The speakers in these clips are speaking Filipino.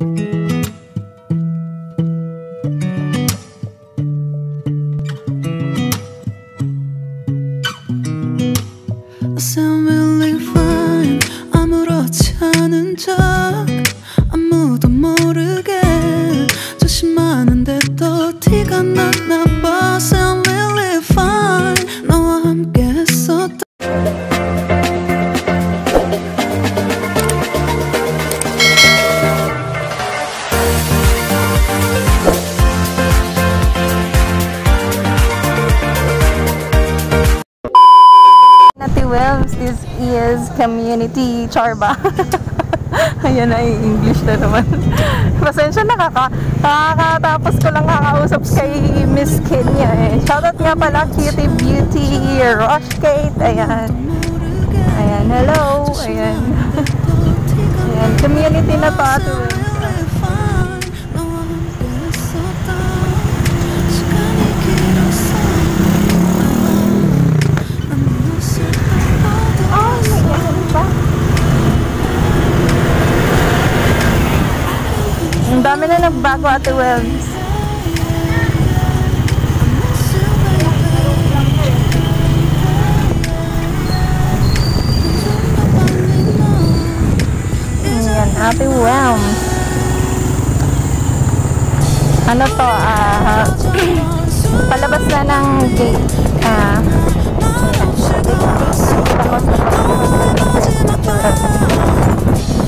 Mm-hmm. community charba. Ayan ay English na naman. Pasensya na kaka. Kakatapos ko lang kakausap kay Miss Kenya eh. Shoutout nga pala Cutie Beauty, Rush Kate. Ayan. Ayan, hello. Ayan. Ayan, community na pa ito. dami na nagbago Ate Wells. Ayan, Ate Wells. Ano to, ah, uh, palabas na ng gate. Ah,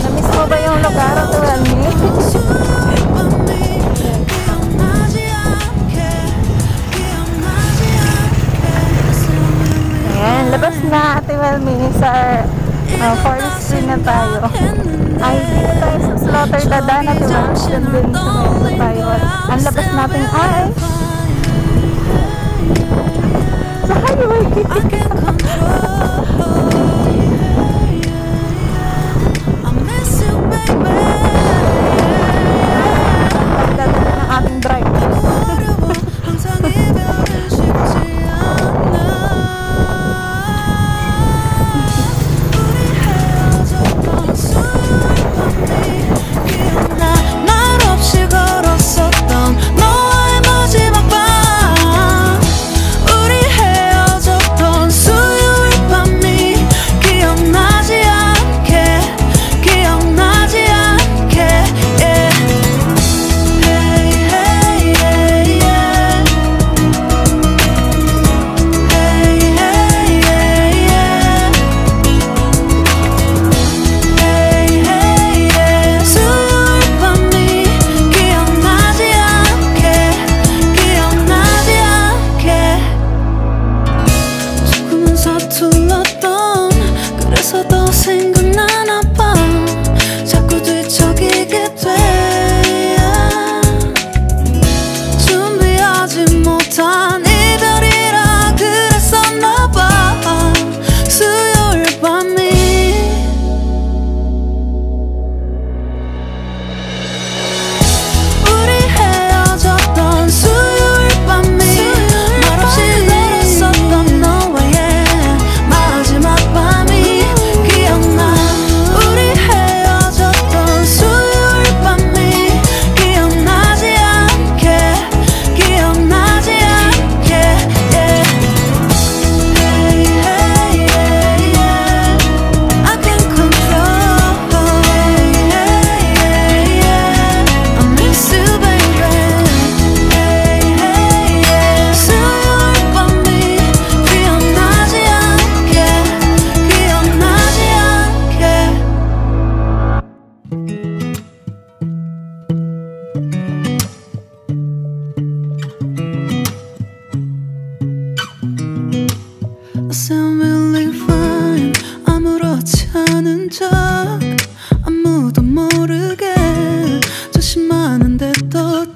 Namiss mo ba yung lugar? Ito, Annie? sa ah, uh, forest na tayo. Ay, dito tayo sa slaughter dadaan at evolution din sa tayo. Ang labas natin ay sa highway.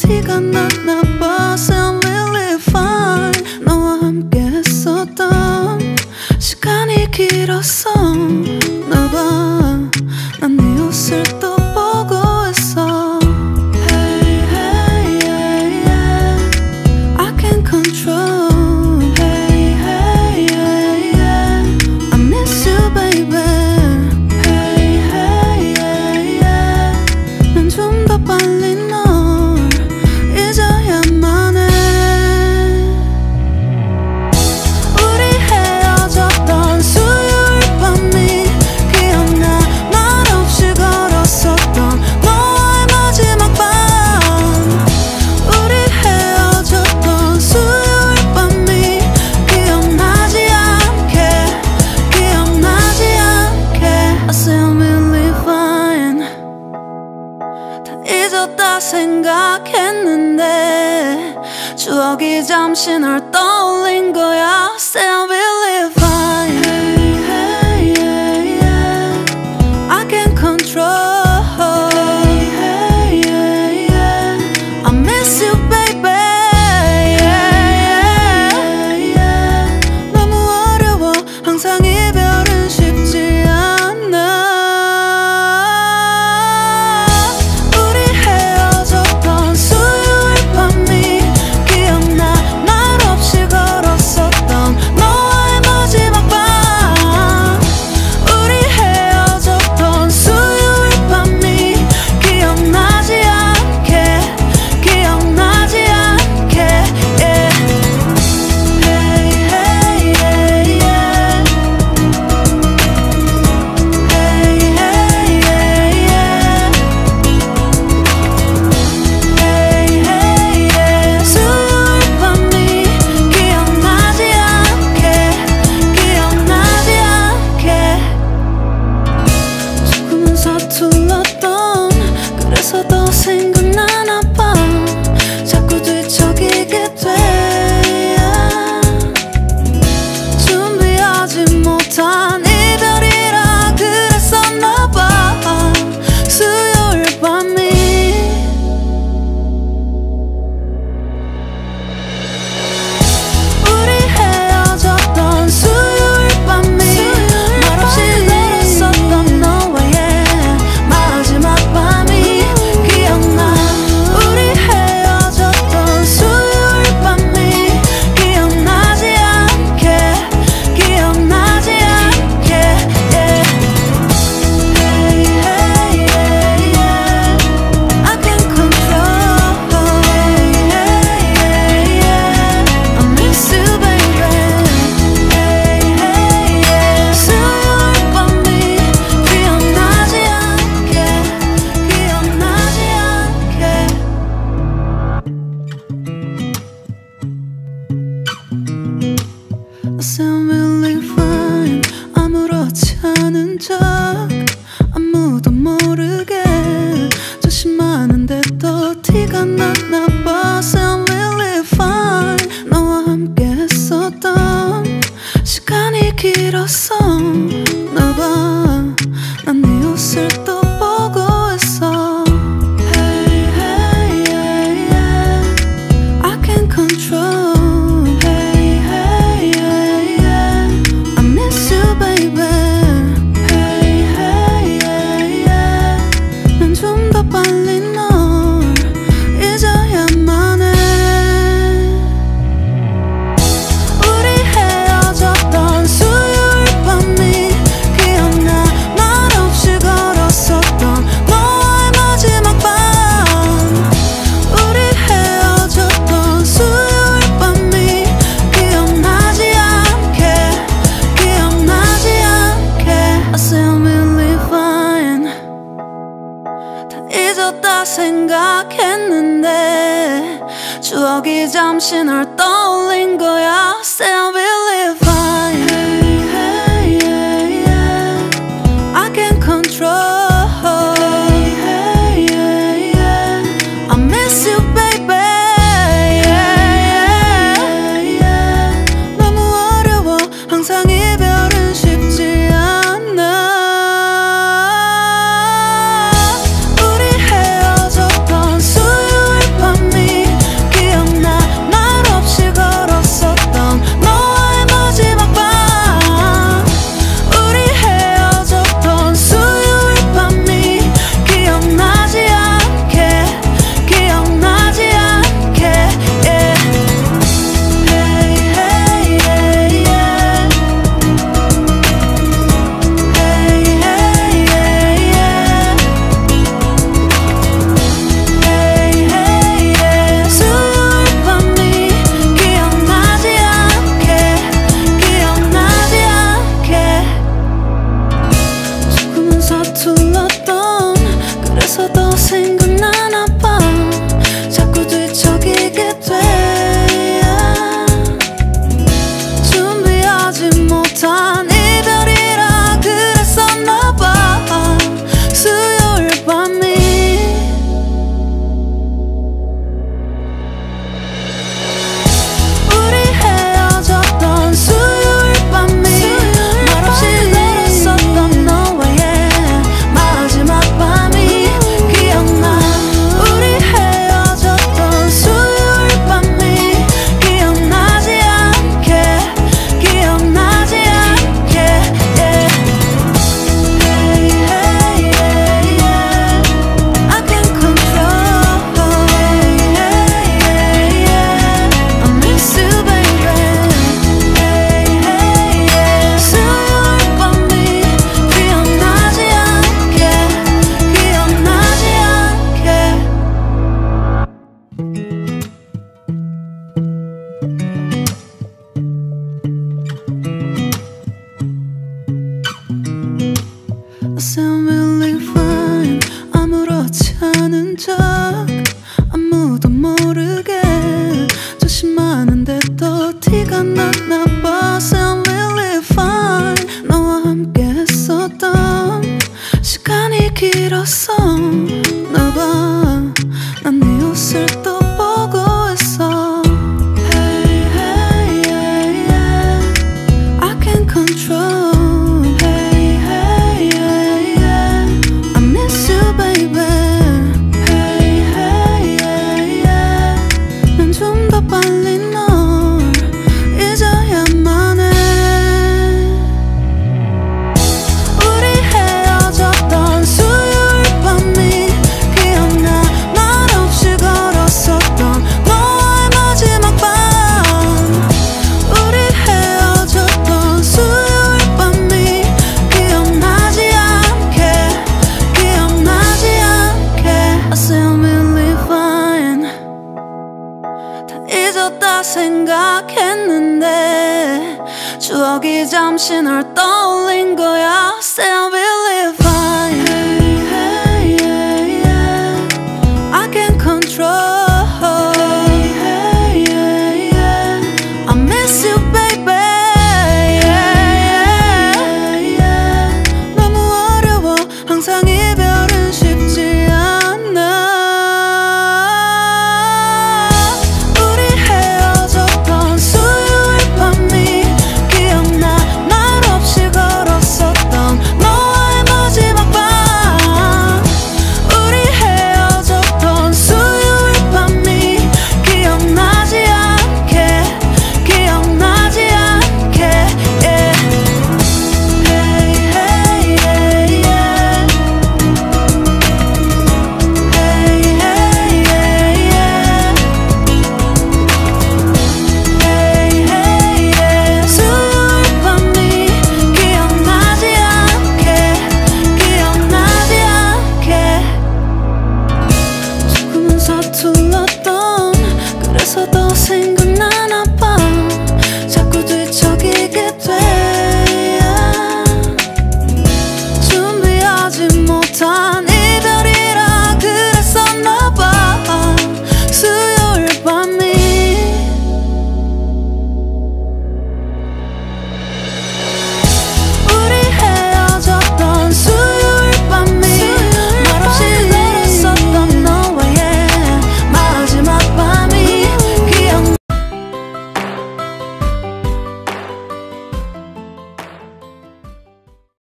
티가 났나 생각했는데 추억이 잠시 널 떠올린 거야. Still 길었어. 했는데 추억이 잠시 널 떠올린 거야. Save 있을 추억이 잠시 널 떠올린 거야.